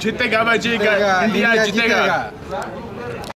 Jitegamadinga, Ilia Jitega.